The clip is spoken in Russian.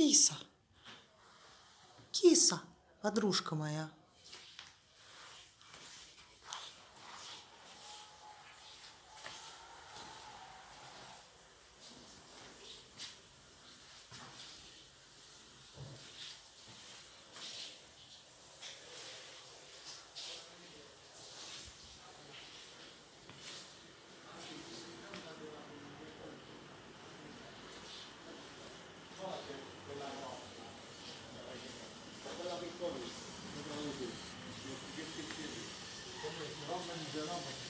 Киса. Киса, подружка моя. Geraldo.